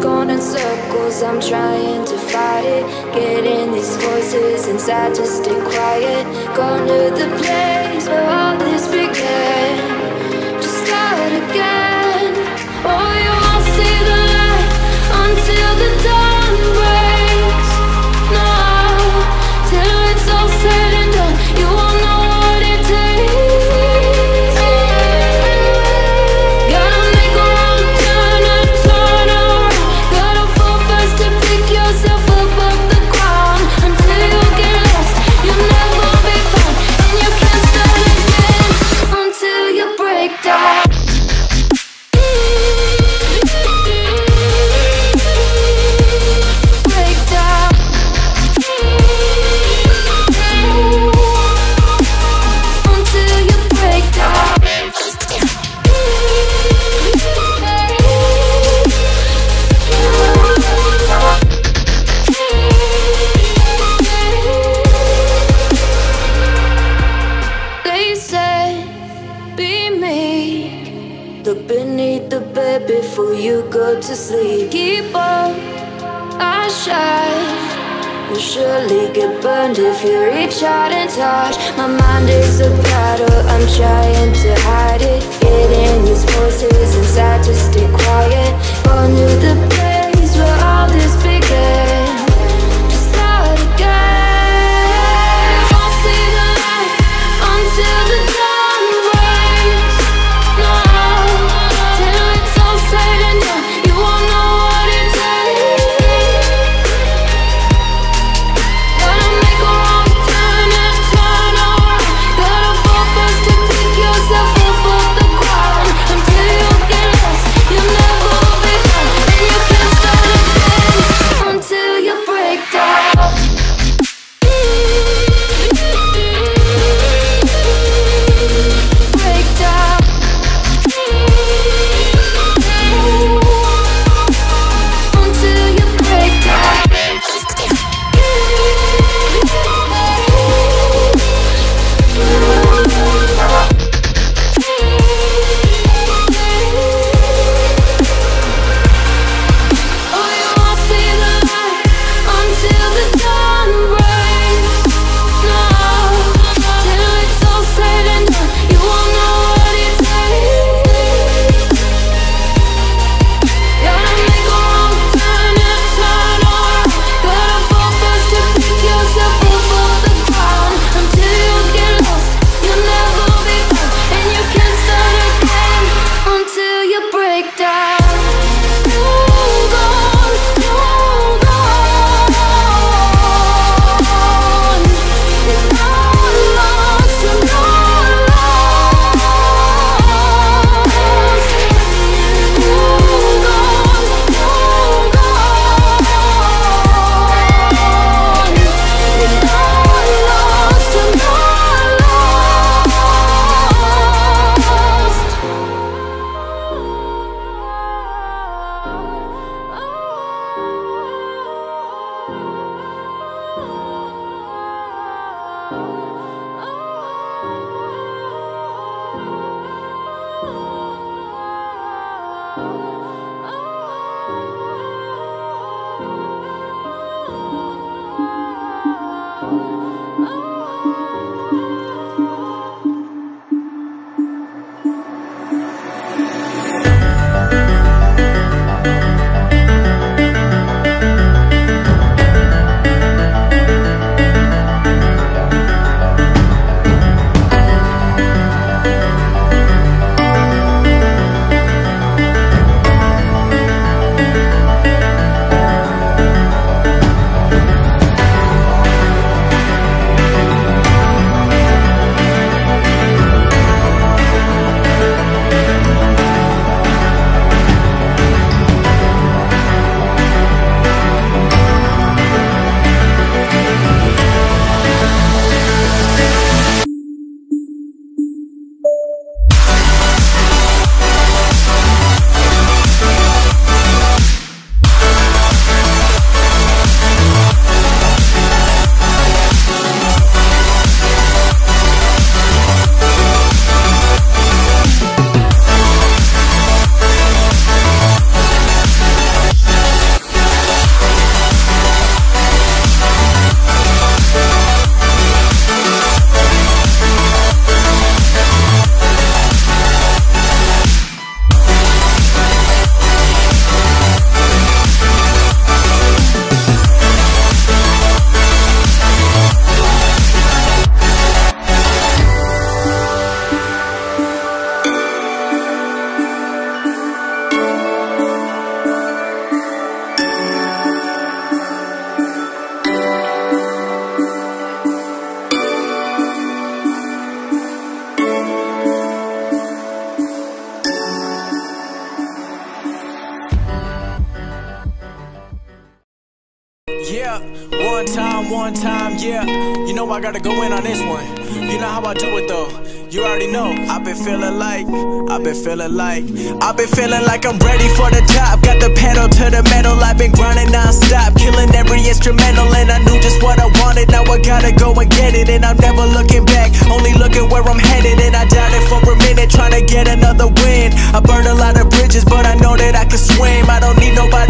going in circles, I'm trying to fight it. Getting these voices inside to stay quiet. Going to the place where all the shine. You surely get burned if you reach out and touch. My mind is a battle, I'm trying to hide it. Getting these voices inside to stay quiet. Going to the place where all this began. One time, yeah. You know I gotta go in on this one. You know how I do it though. You already know. I've been feeling like, I've been feeling like, I've been feeling like I'm ready for the top. Got the pedal to the metal. I've been grinding non-stop, killing every instrumental, and I knew just what I wanted. Now I gotta go and get it, and I'm never looking back. Only looking where I'm headed, and I doubt it for a minute, trying to get another win. I burned a lot of bridges, but I know that I can swim. I don't need nobody.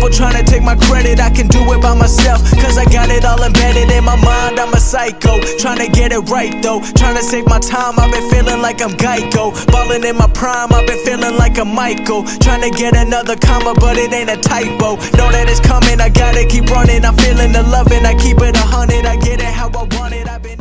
People trying to take my credit, I can do it by myself. Cause I got it all embedded in my mind. I'm a psycho, trying to get it right though. Trying to save my time, I've been feeling like I'm Geico. Balling in my prime, I've been feeling like a Michael. Trying to get another comma, but it ain't a typo. Know that it's coming, I gotta keep running. I'm feeling the loving, I keep it a hundred. I get it how I want it. I've been